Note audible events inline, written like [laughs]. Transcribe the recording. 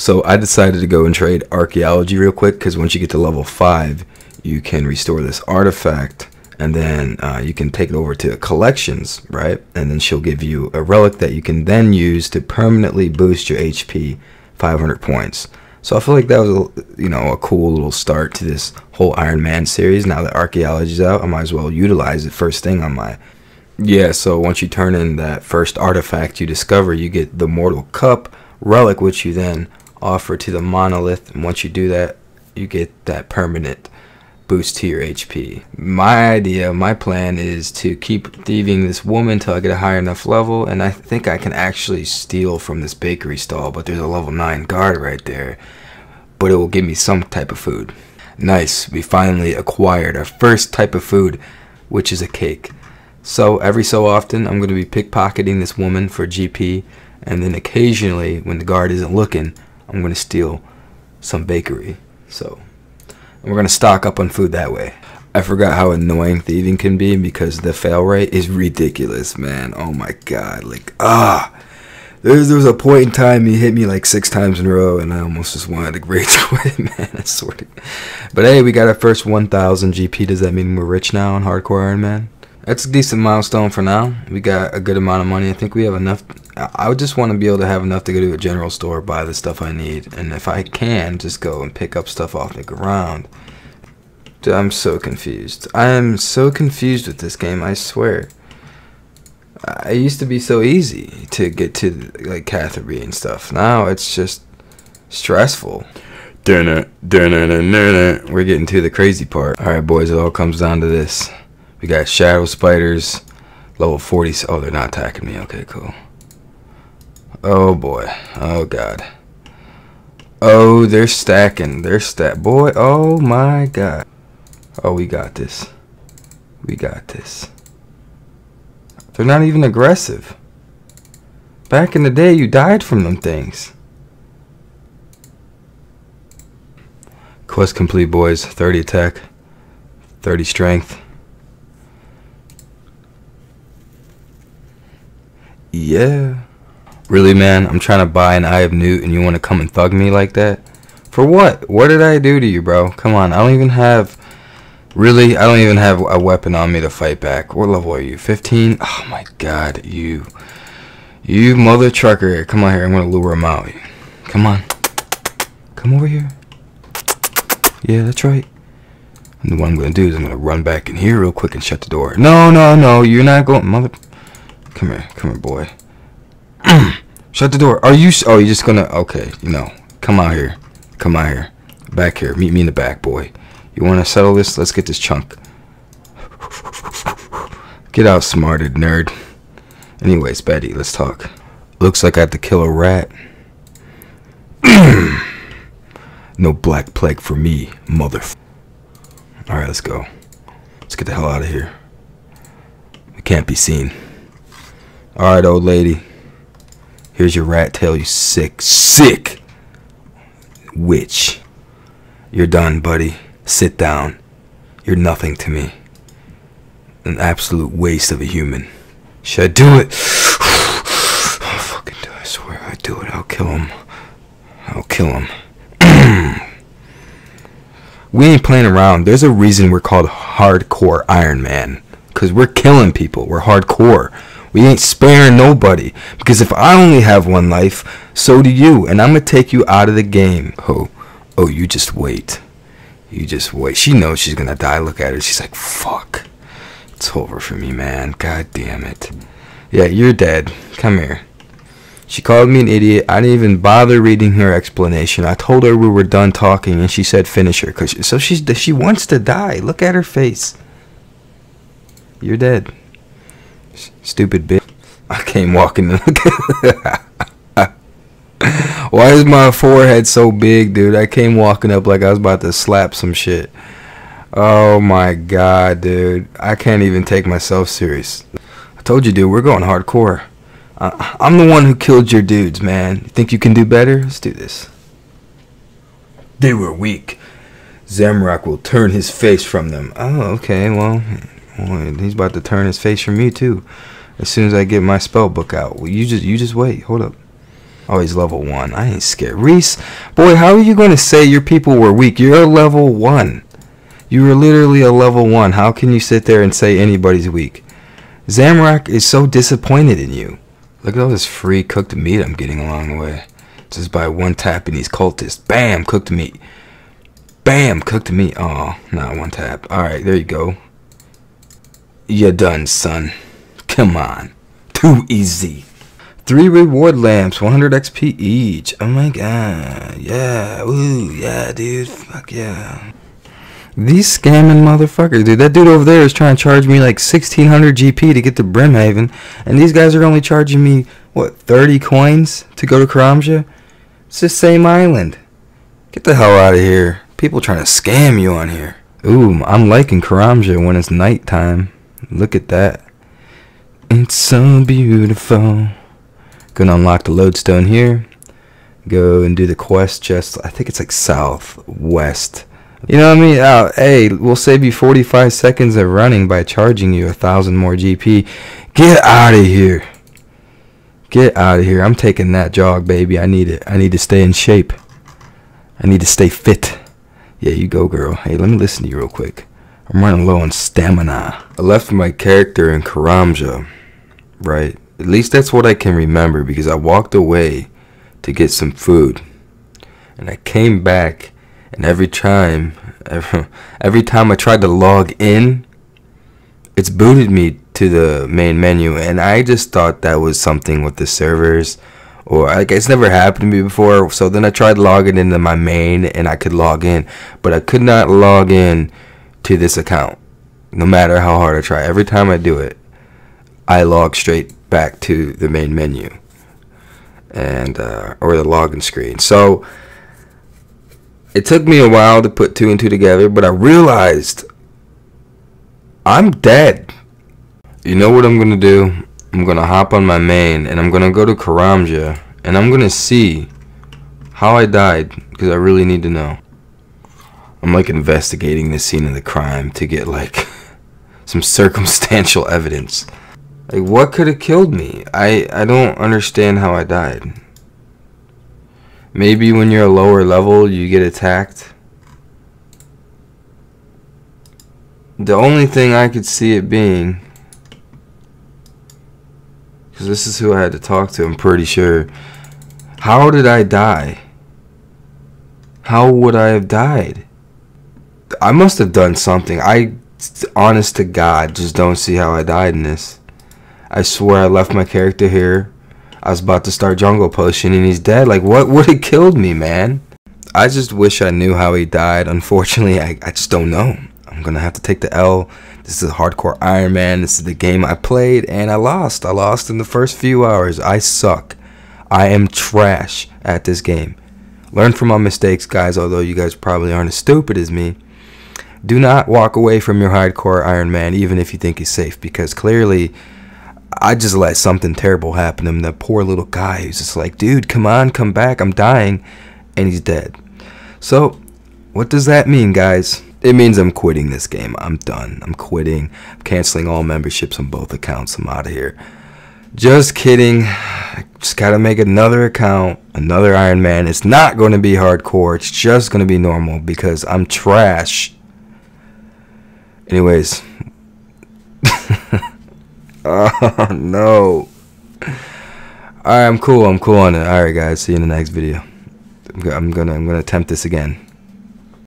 So I decided to go and trade archaeology real quick because once you get to level five, you can restore this artifact and then uh, you can take it over to collections, right? And then she'll give you a relic that you can then use to permanently boost your HP 500 points. So I feel like that was, a, you know, a cool little start to this whole Iron Man series. Now that archaeology's out, I might as well utilize it first thing on my. Yeah, so once you turn in that first artifact you discover, you get the Mortal Cup relic, which you then offer to the monolith. And once you do that, you get that permanent boost to your HP. My idea, my plan is to keep thieving this woman till I get a high enough level, and I think I can actually steal from this bakery stall, but there's a level 9 guard right there. But it will give me some type of food. Nice, we finally acquired our first type of food, which is a cake. So every so often, I'm going to be pickpocketing this woman for GP, and then occasionally, when the guard isn't looking, I'm going to steal some bakery. So we're gonna stock up on food that way. I forgot how annoying thieving can be because the fail rate is ridiculous, man. Oh my god, like ah. There's there was a point in time he hit me like six times in a row, and I almost just wanted to rage [laughs] quit, man. I swear to. But hey, we got our first 1,000 GP. Does that mean we're rich now on Hardcore Iron Man? That's a decent milestone for now. We got a good amount of money. I think we have enough. I would just want to be able to have enough to go to a general store, buy the stuff I need, and if I can, just go and pick up stuff off the ground. I'm so confused. I am so confused with this game, I swear. I used to be so easy to get to like Catherby and stuff. Now it's just stressful. We're getting to the crazy part. Alright boys, it all comes down to this. We got shadow spiders, level 40. Oh, they're not attacking me. Okay, cool. Oh boy. Oh god. Oh, they're stacking. They're stack. Boy, oh my god. Oh, we got this. We got this. They're not even aggressive. Back in the day, you died from them things. Quest complete, boys. 30 attack, 30 strength. Yeah. Really, man? I'm trying to buy an Eye of Newt and you want to come and thug me like that? For what? What did I do to you, bro? Come on. I don't even have Really? I don't even have a weapon on me to fight back. What level are you? 15? Oh my god, you. You mother trucker. Come on here. I'm going to lure him out. Come on. Come over here. Yeah, that's right. And what I'm going to do is I'm going to run back in here real quick and shut the door. No, no, no. You're not going. Mother. Come here. Come here, boy. [clears throat] shut the door. Are you. Oh, you're just to. Okay. You know. Come out here. Come out here. Back here. Meet me in the back, boy. You want to settle this? Let's get this chunk. Get outsmarted, nerd. Anyways, Betty, let's talk. Looks like I have to kill a rat. [clears throat] no black plague for me, mother. Alright, let's go. Let's get the hell out of here. We can't be seen. Alright, old lady. Here's your rat tail, you sick, sick witch. You're done, buddy. Sit down. You're nothing to me. An absolute waste of a human. Should I do it? I'll [sighs] oh, fucking do it. I swear I do it. I'll kill him. I'll kill him. [clears throat] we ain't playing around. There's a reason we're called Hardcore Iron Man. Because we're killing people. We're hardcore. We ain't sparing nobody. Because if I only have one life, so do you. And I'm going to take you out of the game. Oh, oh, you just wait. You just wait. She knows she's gonna die. Look at her. She's like, fuck. It's over for me, man. God damn it. Yeah, you're dead. Come here. She called me an idiot. I didn't even bother reading her explanation. I told her we were done talking, and she said finish her. Cause so she's she wants to die. Look at her face. You're dead. Stupid bitch. I came walking. in. [laughs] Why is my forehead so big, dude? I came walking up like I was about to slap some shit. Oh my god, dude. I can't even take myself serious. I told you, dude, we're going hardcore. I'm the one who killed your dudes, man. You think you can do better? Let's do this. They were weak. Zamorak will turn his face from them. Oh, okay. Well, hmm. He's about to turn his face from me too. As soon as I get my spell book out. Well, you just you just wait. Hold up. Oh, he's level one. I ain't scared. Reese, boy, how are you going to say your people were weak? You're a level one. You were literally a level one. How can you sit there and say anybody's weak? Zamorak is so disappointed in you. Look at all this free cooked meat I'm getting along the way. Just by one tap tapping these cultists. Bam, cooked meat. Bam, cooked meat. Oh, not one tap. Alright, there you go. You're done, son. Come on. Too easy. Three reward lamps, 100 XP each. Oh my god. Yeah. Ooh, yeah, dude. Fuck yeah. These scamming motherfuckers, dude. That dude over there is trying to charge me like 1600 GP to get to Brimhaven. And these guys are only charging me, what, 30 coins to go to Karamja? It's the same island. Get the hell out of here. People trying to scam you on here. Ooh, I'm liking Karamja when it's nighttime. Look at that. It's so beautiful. Gonna unlock the lodestone here. Go and do the quest just, I think it's like southwest. You know what I mean? Oh, hey, we'll save you 45 seconds of running by charging you a thousand more GP. Get out of here. Get out of here. I'm taking that jog, baby. I need it. I need to stay in shape. I need to stay fit. Yeah, you go, girl. Hey, let me listen to you real quick. I'm running low on stamina. I left my character in Karamja, right? At least that's what I can remember because I walked away to get some food. And I came back and every time every, every time I tried to log in, it's booted me to the main menu and I just thought that was something with the servers or like it's never happened to me before so then I tried logging into my main and I could log in but I could not log in to this account no matter how hard I try every time I do it I log straight back to the main menu and uh, or the login screen so it took me a while to put two and two together but I realized I'm dead you know what I'm gonna do? I'm gonna hop on my main and I'm gonna go to Karamja and I'm gonna see how I died because I really need to know. I'm like investigating the scene of the crime to get like [laughs] some circumstantial evidence. Like what could have killed me? I I don't understand how I died. Maybe when you're a lower level you get attacked. The only thing I could see it being because this is who I had to talk to, I'm pretty sure. How did I die? How would I have died? I must have done something. I, honest to God, just don't see how I died in this. I swear I left my character here. I was about to start Jungle Potion and he's dead. Like, what would have [laughs] killed me, man? I just wish I knew how he died. Unfortunately, I, I just don't know. I'm going to have to take the L this is hardcore Iron Man. This is the game I played and I lost. I lost in the first few hours. I suck. I am trash at this game. Learn from my mistakes, guys, although you guys probably aren't as stupid as me. Do not walk away from your hardcore Iron Man, even if you think he's safe, because clearly I just let something terrible happen to him. That poor little guy who's just like, dude, come on, come back. I'm dying. And he's dead. So, what does that mean, guys? it means I'm quitting this game. I'm done. I'm quitting. I'm canceling all memberships on both accounts. I'm out of here. Just kidding. I Just gotta make another account, another Iron Man. It's not to be hardcore. It's just to be normal because I'm trash. Anyways. [laughs] oh no. Alright, I'm cool. I'm cool on it. Alright guys, see you in the next video. I'm gonna I'm gonna attempt this again.